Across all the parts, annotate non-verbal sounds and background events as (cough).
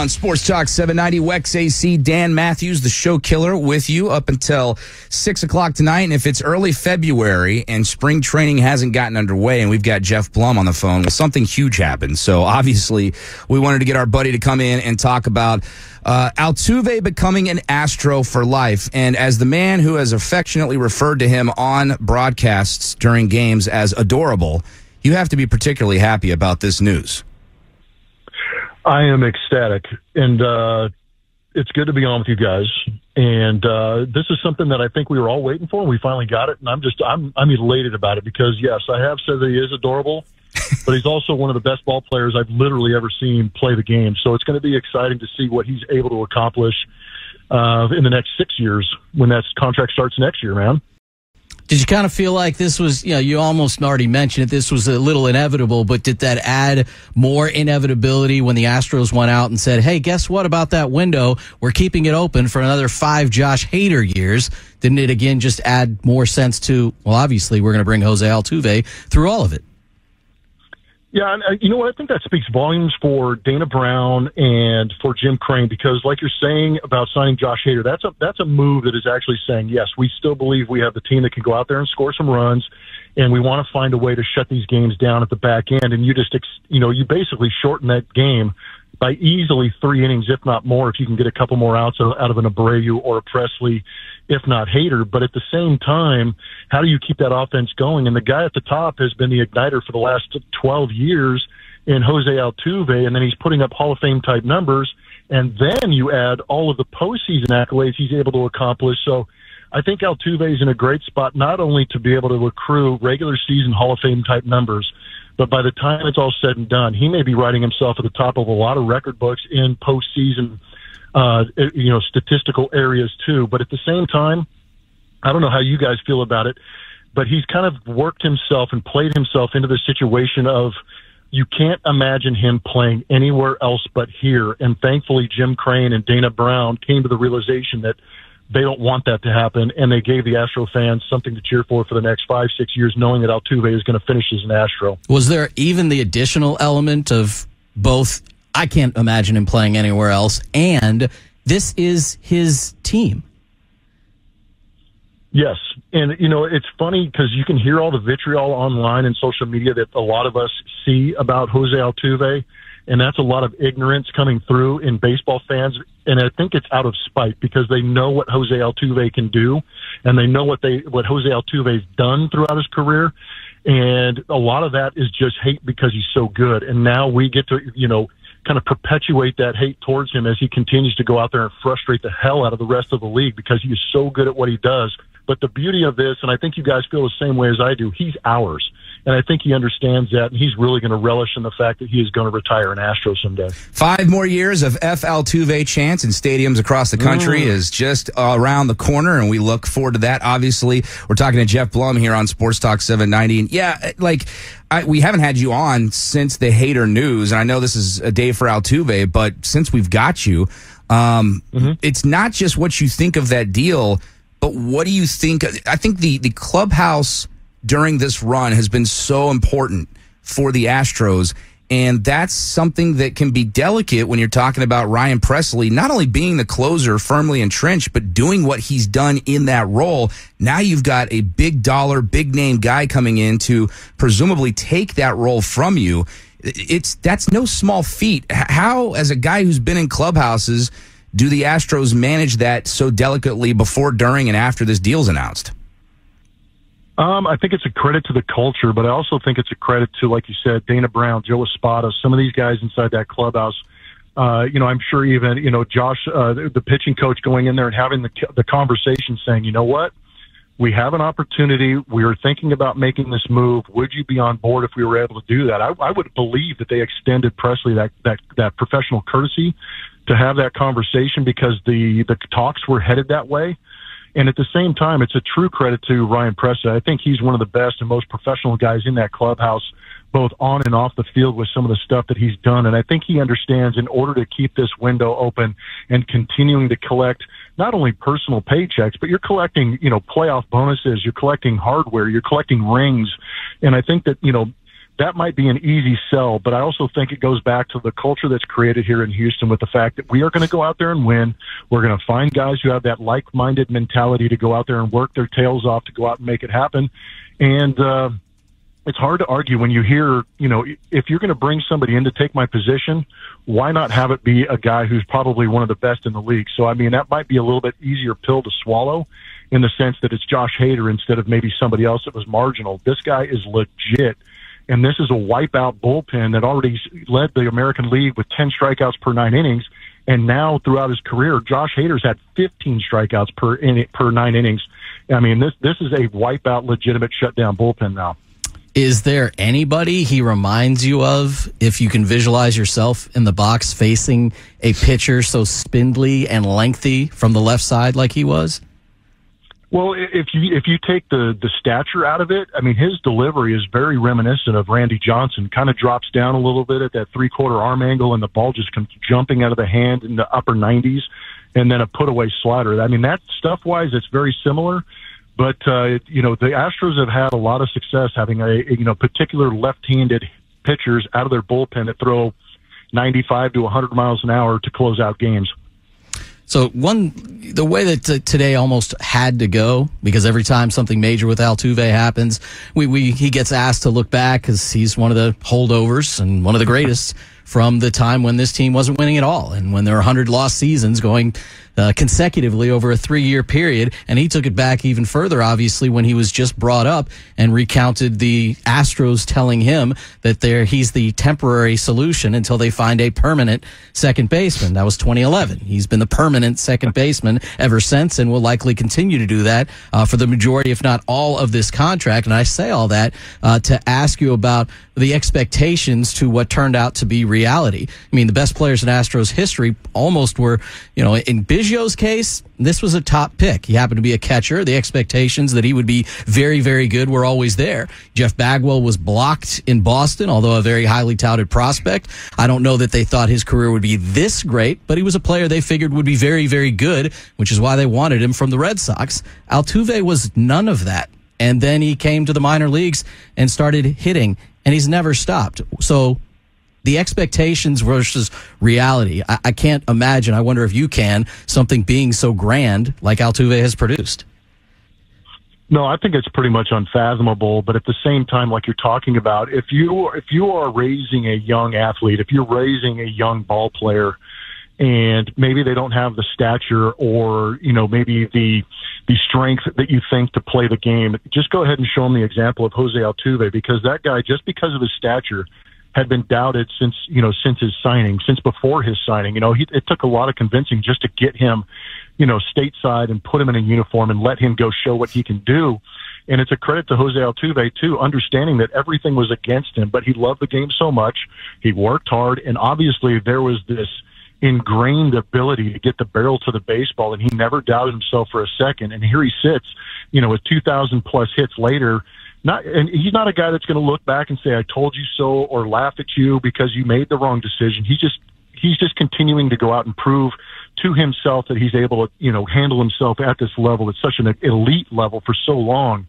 on Sports Talk 790 Wex AC. Dan Matthews, the show killer, with you up until 6 o'clock tonight. And if it's early February and spring training hasn't gotten underway and we've got Geoff Blum on the phone, well, something huge happened. So obviously, we wanted to get our buddy to come in and talk about uh, Altuve becoming an Astro for life. And as the man who has affectionately referred to him on broadcasts during games as adorable, you have to be particularly happy about this news. I am ecstatic, and uh, it's good to be on with you guys. And uh, this is something that I think we were all waiting for, and we finally got it. And I'm just I'm I'm elated about it because yes, I have said that he is adorable, (laughs) but he's also one of the best ball players I've literally ever seen play the game. So it's going to be exciting to see what he's able to accomplish uh, in the next six years when that contract starts next year, man. Did you kind of feel like this was, you know, you almost already mentioned it, this was a little inevitable, but did that add more inevitability when the Astros went out and said, hey, guess what about that window? We're keeping it open for another five Josh Hader years. Didn't it again just add more sense to, well, obviously we're going to bring Jose Altuve through all of it? Yeah, and, uh, you know what? I think that speaks volumes for Dana Brown and for Jim Crane because, like you're saying about signing Josh Hader, that's a that's a move that is actually saying yes, we still believe we have the team that can go out there and score some runs, and we want to find a way to shut these games down at the back end. And you just, ex- you know, you basically shorten that game by easily three innings, if not more, if you can get a couple more outs out of an Abreu or a Pressly, if not Hader. But at the same time, how do you keep that offense going? And the guy at the top has been the igniter for the last 12 years in Jose Altuve, and then he's putting up Hall of Fame type numbers. And then you add all of the postseason accolades he's able to accomplish. So I think Altuve is in a great spot, not only to be able to accrue regular season Hall of Fame type numbers, but by the time it's all said and done, he may be writing himself at the top of a lot of record books in postseason, uh, you know, statistical areas too. But at the same time, I don't know how you guys feel about it, but he's kind of worked himself and played himself into the situation of you can't imagine him playing anywhere else but here. And thankfully, Jim Crane and Dana Brown came to the realization that they don't want that to happen, and they gave the Astro fans something to cheer for for the next five, six years, knowing that Altuve is going to finish as an Astro. Was there even the additional element of both? I can't imagine him playing anywhere else, and this is his team. Yes, and you know it's funny because you can hear all the vitriol online and social media that a lot of us see about Jose Altuve and that's a lot of ignorance coming through in baseball fans. And I think it's out of spite because they know what Jose Altuve can do, and they know what they what Jose Altuve's done throughout his career. And a lot of that is just hate because he's so good. And now we get to, you know, kind of perpetuate that hate towards him as he continues to go out there and frustrate the hell out of the rest of the league because he is so good at what he does. But the beauty of this, and I think you guys feel the same way as I do, he's ours. And I think he understands that, and he's really going to relish in the fact that he is going to retire an Astro someday. Five more years of F. Altuve chants in stadiums across the country mm. is just around the corner, and we look forward to that. Obviously, we're talking to Geoff Blum here on Sports Talk 790. And yeah, like, I, we haven't had you on since the Hader news, and I know this is a day for Altuve, but since we've got you, um, mm-hmm. it's not just what you think of that deal, but what do you think? I think the, the clubhouse – during this run has been so important for the Astros. And that's something that can be delicate when you're talking about Ryan Pressly, not only being the closer firmly entrenched, but doing what he's done in that role. Now you've got a big dollar, big name guy coming in to presumably take that role from you. It's that's no small feat. How, as a guy who's been in clubhouses, do the Astros manage that so delicately before, during, and after this deal's announced? Um, I think it's a credit to the culture, but I also think it's a credit to, like you said, Dana Brown, Joe Espada, some of these guys inside that clubhouse. Uh, you know, I'm sure even you know Josh, uh, the, pitching coach, going in there and having the the conversation, saying, you know what, we have an opportunity. We are thinking about making this move. Would you be on board if we were able to do that? I, I would believe that they extended Pressly that that that professional courtesy to have that conversation because the the talks were headed that way. And at the same time, it's a true credit to Ryan Pressly. I think he's one of the best and most professional guys in that clubhouse, both on and off the field with some of the stuff that he's done. And I think he understands in order to keep this window open and continuing to collect not only personal paychecks, but you're collecting, you know, playoff bonuses, you're collecting hardware, you're collecting rings. And I think that, you know, that might be an easy sell, but I also think it goes back to the culture that's created here in Houston with the fact that we are going to go out there and win. We're going to find guys who have that like-minded mentality to go out there and work their tails off to go out and make it happen. And, uh, it's hard to argue when you hear, you know, if you're going to bring somebody in to take my position, why not have it be a guy who's probably one of the best in the league? So, I mean, that might be a little bit easier pill to swallow in the sense that it's Josh Hader instead of maybe somebody else that was marginal. This guy is legit. And this is a wipeout bullpen that already led the American League with 10 strikeouts per nine innings. And now throughout his career, Josh Hader's had 15 strikeouts per in, per nine innings. I mean, this this is a wipeout, legitimate shutdown bullpen now. Is there anybody he reminds you of if you can visualize yourself in the box facing a pitcher so spindly and lengthy from the left side like he was? Well, if you if you take the the stature out of it, I mean his delivery is very reminiscent of Randy Johnson. Kind of drops down a little bit at that three quarter arm angle, and the ball just comes jumping out of the hand in the upper 90s, and then a put away slider. I mean that stuff wise, it's very similar. But uh, you know the Astros have had a lot of success having a, you know particular left-handed pitchers out of their bullpen that throw 95 to 100 miles an hour to close out games. So one, the way that t- today almost had to go because every time something major with Altuve happens, we, we he gets asked to look back because he's one of the holdovers and one of the greatest from the time when this team wasn't winning at all and when there were 100 lost seasons going uh, consecutively over a three year period. And he took it back even further, obviously, when he was just brought up and recounted the Astros telling him that they he's the temporary solution until they find a permanent second baseman. That was 2011. He's been the permanent second baseman ever since and will likely continue to do that uh, for the majority, if not all, of this contract. And I say all that uh, to ask you about the expectations to what turned out to be reality. I mean, the best players in Astros history almost were, you know, in Biggio's case, this was a top pick. He happened to be a catcher. The expectations that he would be very, very good were always there. Jeff Bagwell was blocked in Boston, although a very highly touted prospect. I don't know that they thought his career would be this great, but he was a player they figured would be very, very good, which is why they wanted him from the Red Sox. Altuve was none of that. And then he came to the minor leagues and started hitting and he's never stopped. So the expectations versus reality, I, I, can't imagine. I wonder if you can something being so grand like Altuve has produced. No, I think it's pretty much unfathomable. But at the same time, like you're talking about, if you if you are raising a young athlete, if you're raising a young ball player, and maybe they don't have the stature or you know maybe the the strength that you think to play the game. Just go ahead and show them the example of Jose Altuve because that guy, just because of his stature, had been doubted since you know since his signing, since before his signing. You know, he, it took a lot of convincing just to get him, you know, stateside and put him in a uniform and let him go show what he can do. And it's a credit to Jose Altuve too, understanding that everything was against him, but he loved the game so much. He worked hard, and obviously there was this ingrained ability to get the barrel to the baseball, and he never doubted himself for a second. And here he sits, you know, with 2,000 plus hits later. Not, and he's not a guy that's going to look back and say, "I told you so," or laugh at you because you made the wrong decision. He's just he's just continuing to go out and prove to himself that he's able to, you know, handle himself at this level. It's such an elite level for so long.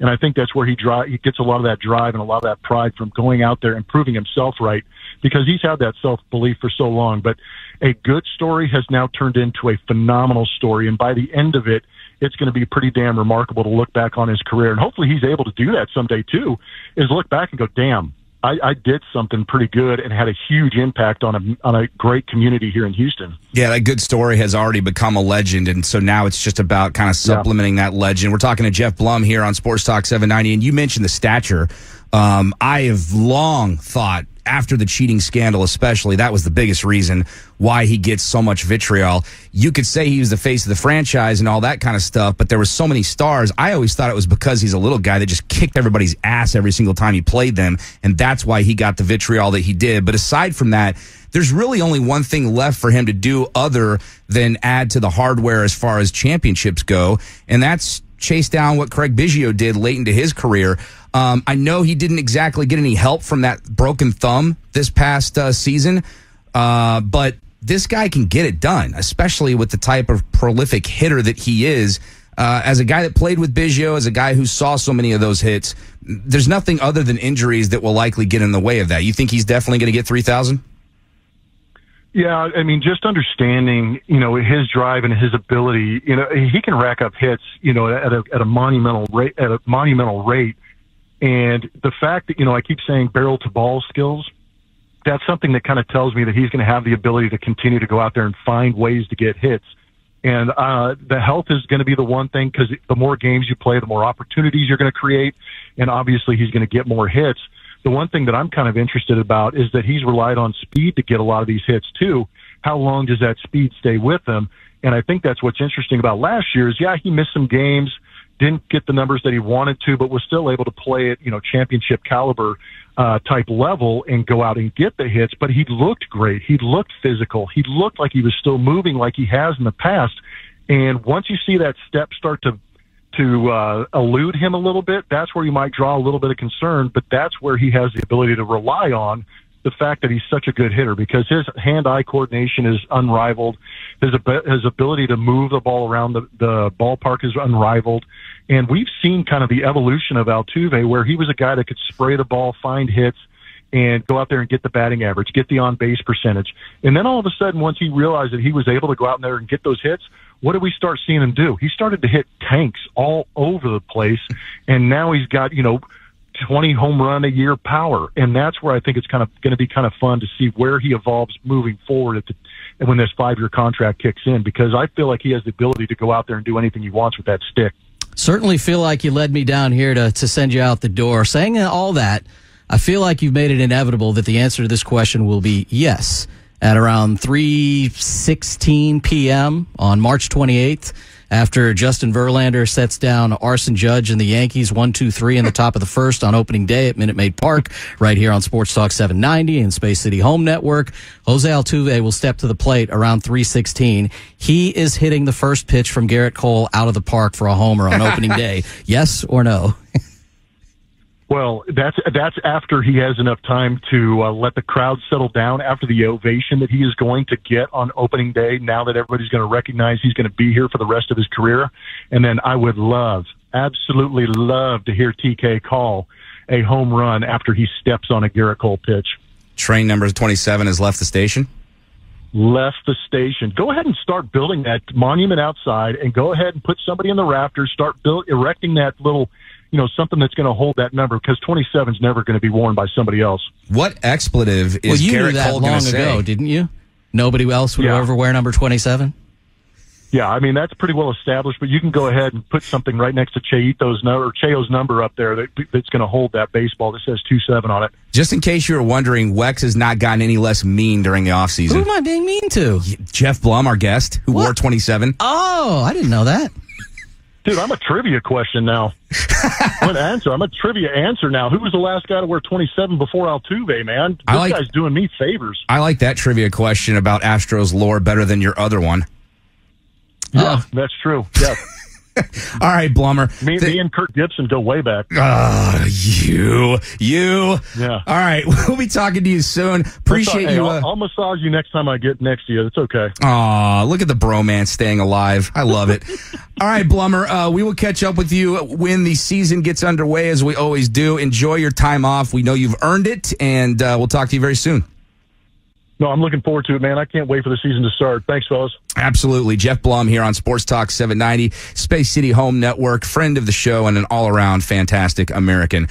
And I think that's where he drive, he gets a lot of that drive and a lot of that pride from going out there and proving himself right because he's had that self belief for so long. But a good story has now turned into a phenomenal story. And by the end of it, it's going to be pretty damn remarkable to look back on his career. And hopefully he's able to do that someday too, is look back and go, damn, I, I, did something pretty good and had a huge impact on a on a great community here in Houston. Yeah, that good story has already become a legend, and so now it's just about kind of supplementing yeah. that legend. We're talking to Geoff Blum here on Sports Talk 790, and you mentioned the stature. Um, I have long thought after the cheating scandal, especially, that was the biggest reason why he gets so much vitriol. You could say he was the face of the franchise and all that kind of stuff, but there were so many stars. I always thought it was because he's a little guy that just kicked everybody's ass every single time he played them, and that's why he got the vitriol that he did. But aside from that, there's really only one thing left for him to do other than add to the hardware as far as championships go, and that's chase down what Craig Biggio did late into his career. Um, I know he didn't exactly get any help from that broken thumb this past uh, season, uh, but this guy can get it done, especially with the type of prolific hitter that he is. Uh, as a guy that played with Biggio, as a guy who saw so many of those hits, there's nothing other than injuries that will likely get in the way of that. You think he's definitely going to get 3,000? Yeah, I mean, just understanding, you know, his drive and his ability, you know, he can rack up hits, you know, at a at a monumental rate, at a monumental rate. And the fact that, you know, I keep saying barrel to ball skills, that's something that kind of tells me that he's going to have the ability to continue to go out there and find ways to get hits. And uh, the health is going to be the one thing because the more games you play, the more opportunities you're going to create, and obviously he's going to get more hits. The one thing that I'm kind of interested about is that he's relied on speed to get a lot of these hits too. How long does that speed stay with him? And I think that's what's interesting about last year is yeah, he missed some games, didn't get the numbers that he wanted to, but was still able to play at, you know, championship caliber uh, type level and go out and get the hits. But he looked great. He looked physical. He looked like he was still moving like he has in the past. And once you see that step start to to uh, elude him a little bit, that's where you might draw a little bit of concern. But that's where he has the ability to rely on the fact that he's such a good hitter because his hand-eye coordination is unrivaled. His his ability to move the ball around the, the ballpark is unrivaled. And we've seen kind of the evolution of Altuve where he was a guy that could spray the ball, find hits, and go out there and get the batting average, get the on base percentage. And then all of a sudden, once he realized that he was able to go out there and get those hits, what did we start seeing him do? He started to hit tanks all over the place. And now he's got, you know, 20 home run a year power. And that's where I think it's kind of going to be kind of fun to see where he evolves moving forward at the, when this five year contract kicks in, because I feel like he has the ability to go out there and do anything he wants with that stick. Certainly feel like you led me down here to, to send you out the door. Saying all that, I feel like you've made it inevitable that the answer to this question will be yes. At around 3:16 p.m. on March 28th, after Justin Verlander sets down Aaron Judge and the Yankees 1-2-3 in the top of the first on opening day at Minute Maid Park, right here on Sports Talk 790 and Space City Home Network. Jose Altuve will step to the plate around 3:16. He is hitting the first pitch from Gerrit Cole out of the park for a homer on opening (laughs) day. Yes or no? (laughs) Well, that's that's after he has enough time to uh, let the crowd settle down after the ovation that he is going to get on opening day. Now that everybody's going to recognize he's going to be here for the rest of his career, and then I would love, absolutely love to hear TK call a home run after he steps on a Gerrit Cole pitch. Train number twenty seven has left the station. Left the station. Go ahead and start building that monument outside, and go ahead and put somebody in the rafters. Start build, erecting that little you know, something that's going to hold that number because 27 is never going to be worn by somebody else. What expletive is well, you Gerrit knew that Cole long say? ago, didn't you? Nobody else would Yeah. ever wear number 27? Yeah, I mean that's pretty well established, but you can go ahead and put something right next to Cheito's number or Cheo's number up there that, that's going to hold that baseball that says two seven on it. Just in case you were wondering, Wex has not gotten any less mean during the offseason. Who am I being mean to? Geoff Blum, our guest, who wore 27. Oh, I didn't know that. Dude, I'm a trivia question now. (laughs) I'm answer. I'm a trivia answer now. Who was the last guy to wear 27 before Altuve, man? This I like- guy's doing me favors. I like that trivia question about Astros lore better than your other one. Yeah, uh, that's true. Yeah. (laughs) (laughs) All right, Blummer. Me, Th- me and Kirk Gibson go way back. Ah, you, you. Yeah. All right, (laughs) we'll be talking to you soon. Appreciate Hey, you. I'll, Uh, I'll massage you next time I get next to you. It's okay. Aw, look at the bromance staying alive. I love it. (laughs) All right, Blummer, uh, we will catch up with you when the season gets underway, as we always do. Enjoy your time off. We know you've earned it, and uh, we'll talk to you very soon. No, I'm looking forward to it, man. I can't wait for the season to start. Thanks, fellas. Absolutely. Geoff Blum here on Sports Talk 790, Space City Home Network, friend of the show, and an all around fantastic American.